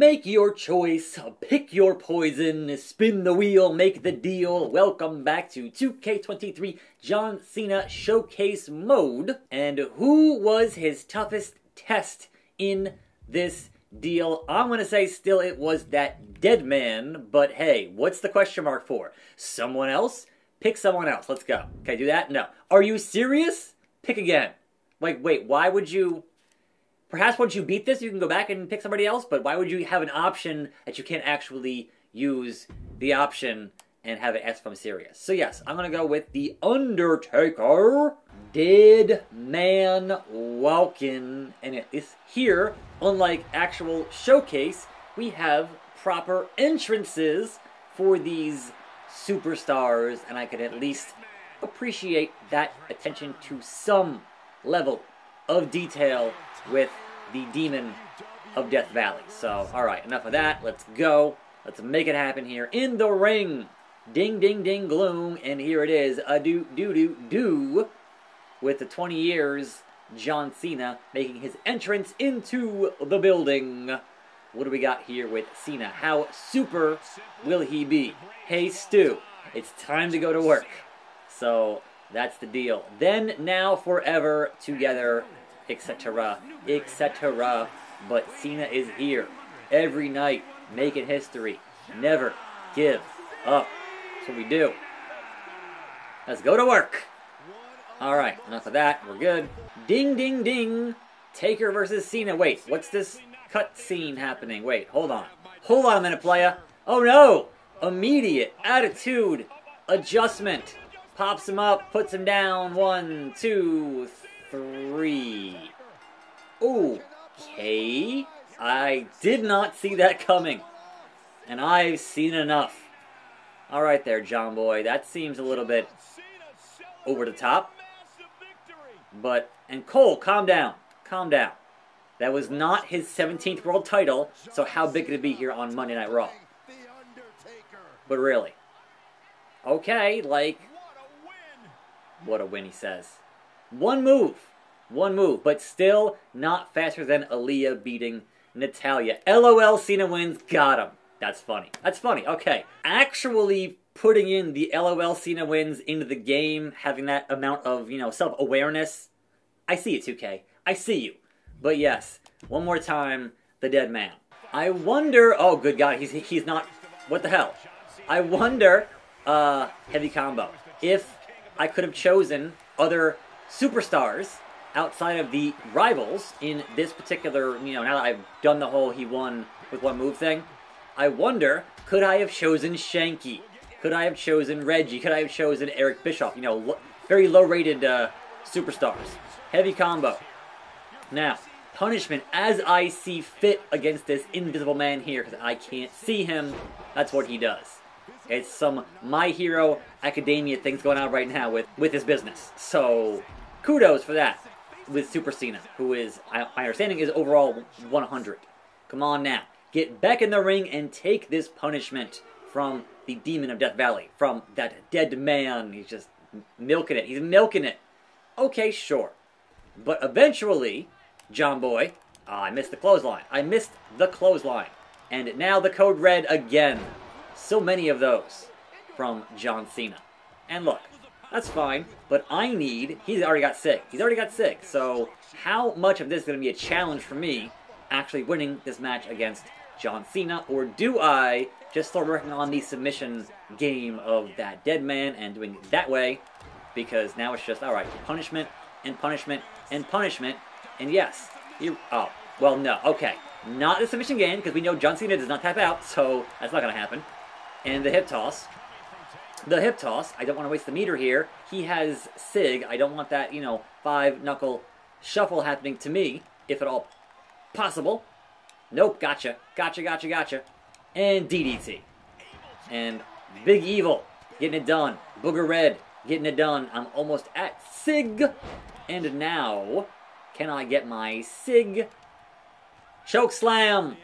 Make your choice, pick your poison, spin the wheel, make the deal. Welcome back to 2K23 John Cena Showcase Mode. And who was his toughest test in this deal? I'm gonna say still it was that dead man, but hey, what's the question mark for? Someone else? Pick someone else. Let's go. Can I do that? No. Are you serious? Pick again. Like, wait, why would you Perhaps once you beat this, you can go back and pick somebody else, but why would you have an option that you can't actually use the option and have it ask from I'm? So yes, I'm gonna go with The Undertaker. Dead Man Walking. And it is here, unlike actual showcase, we have proper entrances for these superstars, and I can at least appreciate that attention to some level of detail with the demon of Death Valley. So, alright, enough of that. Let's go. Let's make it happen here in the ring. Ding, ding, ding, gloom. And here it is. A do, do, do, do. With the 20 years, John Cena making his entrance into the building. What do we got here with Cena? How super will he be? Hey, Stu, it's time to go to work. So, that's the deal. Then, now, forever, together, etc., etc. But Cena is here every night, making history. Never give up. That's what we do. Let's go to work. All right, enough of that. We're good. Ding, ding, ding. Taker versus Cena. Wait, what's this cut scene happening? Wait, hold on. Hold on a minute, playa. Oh no! Immediate attitude adjustment. Pops him up, puts him down. One, two, three. Okay. I did not see that coming. And I've seen enough. Alright there, John Boy. That seems a little bit over the top. But, and Cole, calm down. Calm down. That was not his 17th world title, so how big could it be here on Monday Night Raw? But really. Okay, like, what a win, he says. One move. One move, but still not faster than Aliyah beating Natalya. LOL, Cena wins. Got him. That's funny. That's funny. Okay. Actually putting in the LOL Cena wins into the game, having that amount of, you know, self-awareness. I see it, 2K. I see you. But yes, one more time, the dead man. I wonder, oh good god, he's he's not what the hell? I wonder, uh, heavy combo, if I could have chosen other superstars outside of the rivals in this particular, you know, now that I've done the whole he won with one move thing, I wonder, could I have chosen Shanky? Could I have chosen Reggie? Could I have chosen Eric Bischoff? You know, very low-rated uh, superstars. Heavy combo. Now, punishment as I see fit against this invisible man here, because I can't see him. That's what he does. It's some My Hero Academia things going on right now with, with his business. So, kudos for that with Super Cena, who is, my understanding, is overall 100. Come on now. Get back in the ring and take this punishment from the Demon of Death Valley, from that dead man. He's just milking it. He's milking it. Okay, sure. But eventually, John Boy, oh, I missed the clothesline. I missed the clothesline. And now the code red again. So many of those from John Cena. And look, that's fine. But I need, he's already got sick. He's already got sick. So how much of this is going to be a challenge for me actually winning this match against John Cena? Or do I just start working on the submission game of that dead man and doing it that way? Because now it's just, alright, punishment and punishment and punishment. And yes, you, oh, well, no, okay. Not the submission game, because we know John Cena does not tap out, so that's not going to happen. And the hip toss. The hip toss, I don't want to waste the meter here. He has Sig. I don't want that, you know, five knuckle shuffle happening to me, if at all possible. Nope, gotcha. Gotcha, gotcha, gotcha. And DDT. And Big Evil getting it done. Booger Red getting it done. I'm almost at Sig. And now, can I get my Sig? Choke Slam.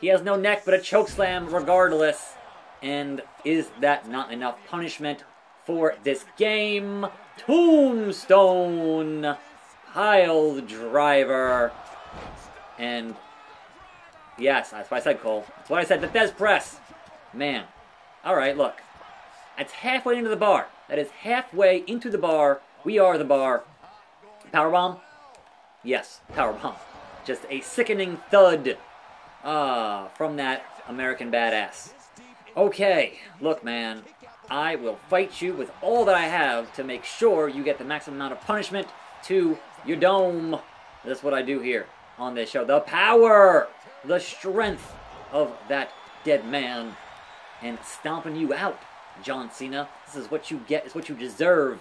He has no neck, but a choke slam regardless. And is that not enough punishment for this game? Tombstone! Pile driver. And Yes, that's what I said, Cole. That's what I said. The Thesz press. Man. All right, look. That's halfway into the bar. That is halfway into the bar. We are the bar. Power bomb? Yes, power bomb. Just a sickening thud. Ah, from that American badass. Okay, look, man. I will fight you with all that I have to make sure you get the maximum amount of punishment to your dome. That's what I do here on this show. The power, the strength of that dead man and stomping you out, John Cena. This is what you get, it's what you deserve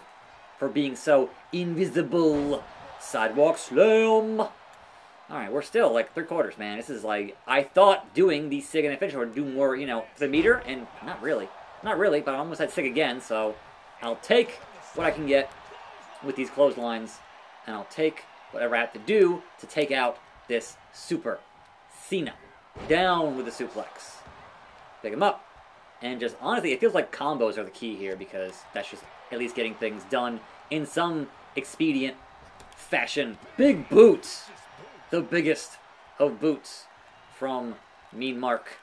for being so invisible. Sidewalk slam. Alright, we're still like three quarters, man. This is like, I thought doing the SIG and the finish would do more, you know, the meter, and not really. Not really, but I almost had SIG again, so I'll take what I can get with these clotheslines, and I'll take whatever I have to do to take out this Super Cena. Down with the suplex. Pick him up. And just honestly, it feels like combos are the key here because that's just at least getting things done in some expedient fashion. Big boots the biggest of boots from Mean Mark.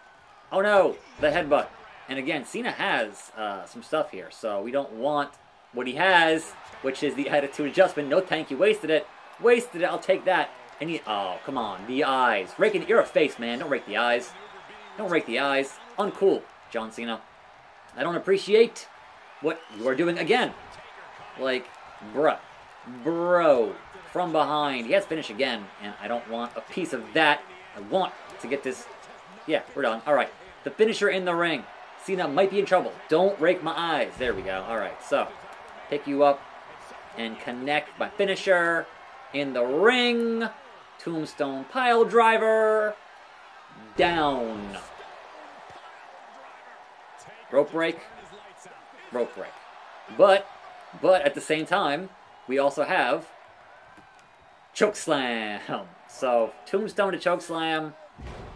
Oh no, the headbutt. And again, Cena has uh, some stuff here, so we don't want what he has, which is the attitude adjustment. No thank you, wasted it. Wasted it, I'll take that. And he, oh, come on, the eyes. Raking, you're a face, man. Don't rake the eyes. Don't rake the eyes. Uncool, John Cena. I don't appreciate what you are doing again. Like, bruh. Bro from behind. He has finish again, and I don't want a piece of that. I want to get this. Yeah, we're done. All right. The finisher in the ring. Cena might be in trouble. Don't rake my eyes. There we go. All right. So, pick you up and connect my finisher in the ring. Tombstone pile driver. Down. Rope break. Rope break. But, but at the same time, we also have choke slam. So tombstone to choke slam.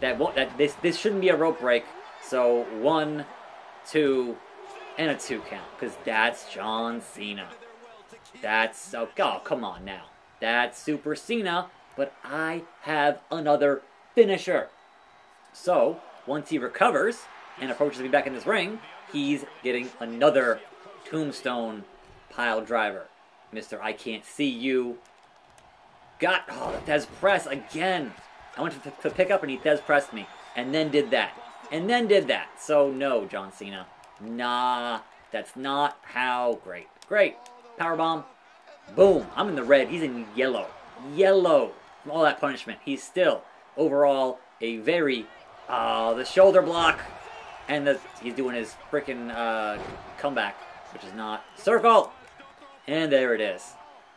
That won't, that this this shouldn't be a rope break. So one, two, and a two count because that's John Cena. That's oh, come on now. That's Super Cena, but I have another finisher. So once he recovers and approaches me back in this ring, he's getting another tombstone pile driver. Mister, I can't see you got, oh, Thesz press again. I went to, to pick up and he Thesz pressed me. And then did that. And then did that. So no, John Cena. Nah, that's not how. Great. Great. Power bomb. Boom. I'm in the red. He's in yellow. Yellow. From all that punishment. He's still, overall, a very, uh, the shoulder block. And the, he's doing his freaking uh, comeback, which is not circle. And there it is.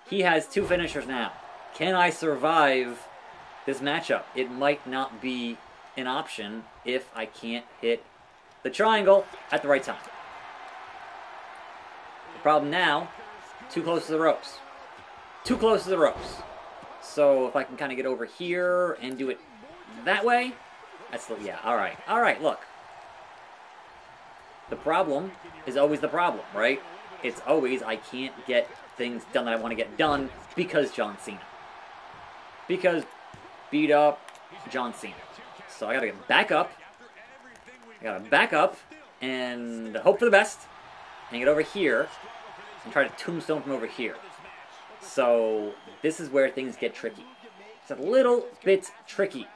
He has two finishers now. Can I survive this matchup? It might not be an option if I can't hit the triangle at the right time. The problem now, too close to the ropes. Too close to the ropes. So if I can kind of get over here and do it that way, that's the, yeah, all right. All right, look. The problem is always the problem, right? It's always I can't get things done that I want to get done because John Cena because beat up John Cena. So I gotta get back up. I gotta back up and hope for the best and get over here and try to tombstone from over here. So this is where things get tricky. It's a little bit tricky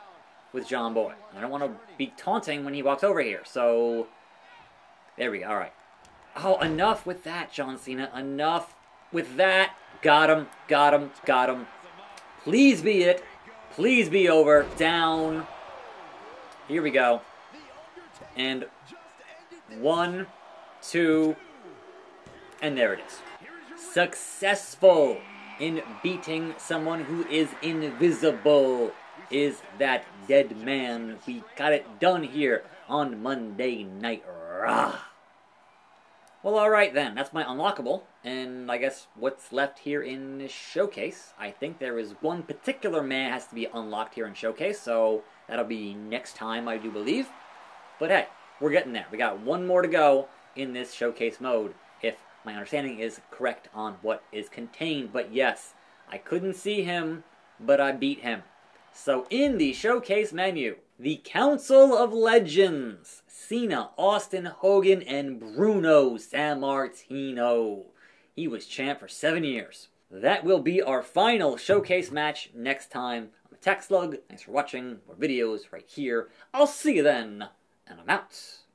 with John Boy. I don't want to be taunting when he walks over here. So there we go. All right. Oh, enough with that, John Cena. Enough with that. Got him. Got him. Got him. Please be it. Please be over. Down. Here we go. And one, two, and there it is. Successful in beating someone who is invisible is that dead man. We got it done here on Monday Night Raw. Well, alright then. That's my unlockable. And I guess what's left here in showcase. I think there is one particular man has to be unlocked here in showcase, so that'll be next time, I do believe. But hey, we're getting there. We got one more to go in this showcase mode, if my understanding is correct on what is contained. But yes, I couldn't see him, but I beat him. So in the showcase menu, the Council of Legends, Cena, Austin, Hogan, and Bruno Sammartino. He was champ for seven years. That will be our final showcase match next time. I'm Attack Slug. Thanks for watching. More videos right here. I'll see you then. And I'm out.